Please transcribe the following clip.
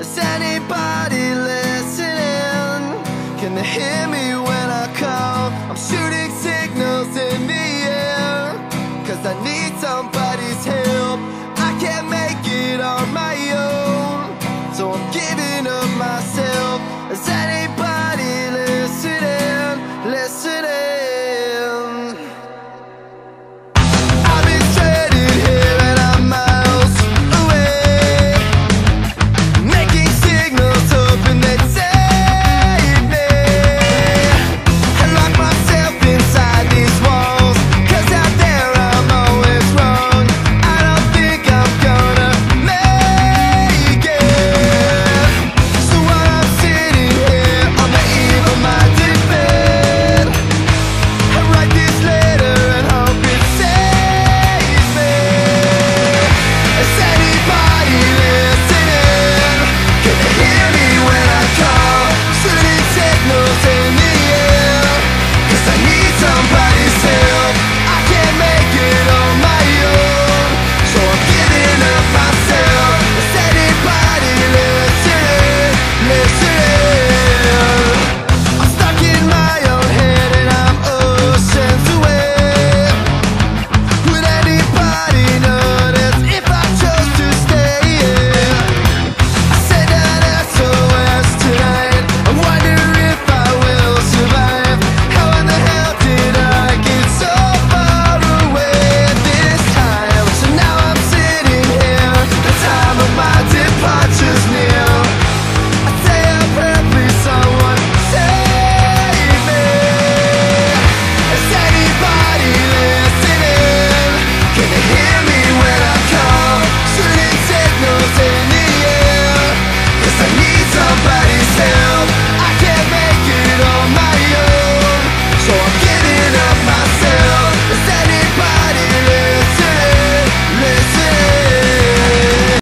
Is anybody listening? Can they hear me when I call? I'm shooting signals in the air Cause I need somebody's help I can't make it on my own So I'm giving up myself Is